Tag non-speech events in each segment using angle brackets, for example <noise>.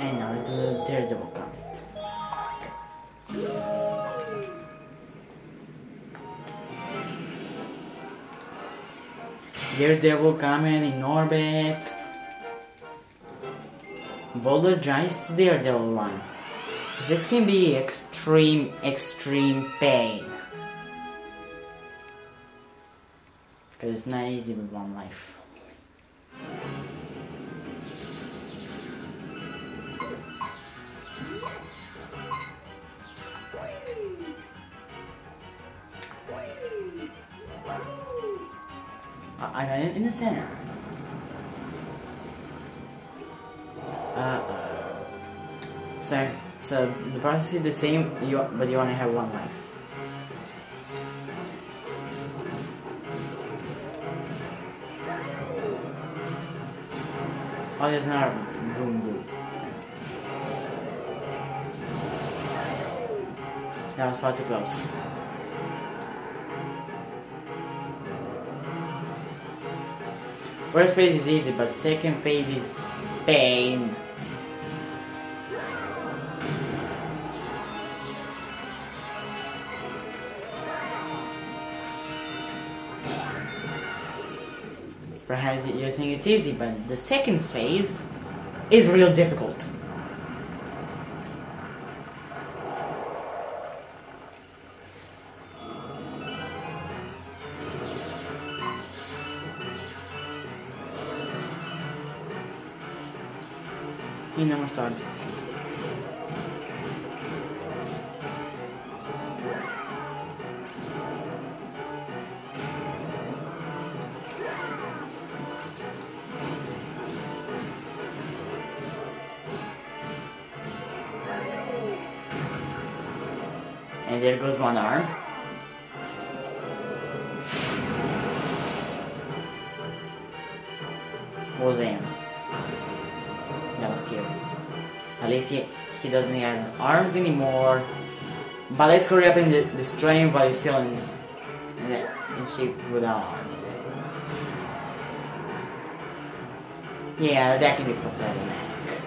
And now there's a little daredevil comet. Daredevil comet in orbit. Bouldergeist's Daredevil run. This can be extreme, extreme pain. Because it's not easy with one life. I, I'm in the center. Uh-oh. So, so the process is the same, you, but you only have one life. Oh, there's another boom boom. That was far too close. First phase is easy, but second phase is pain. Perhaps you think it's easy, but the second phase is real difficult. Never started. And there goes one arm. Oh damn. At least he, he doesn't have arms anymore. But let's hurry up and de destroy him while he's still in, in, in shape without arms. Yeah, that can be problematic.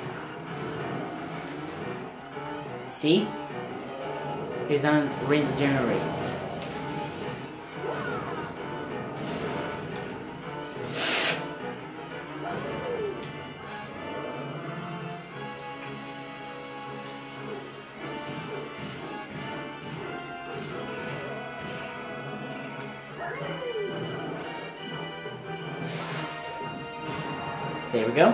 See? His arm regenerates. There we go.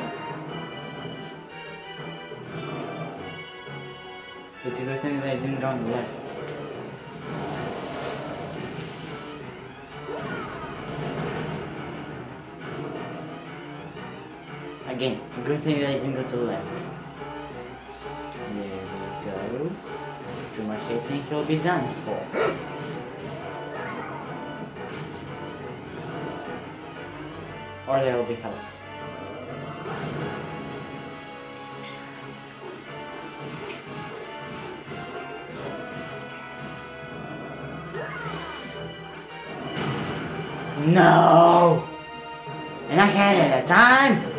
It's a good thing that I didn't go on the left. Again, a good thing that I didn't go to the left. There we go. Too much hits and he'll be done for. <gasps> or there will be health. No! And I it at the time!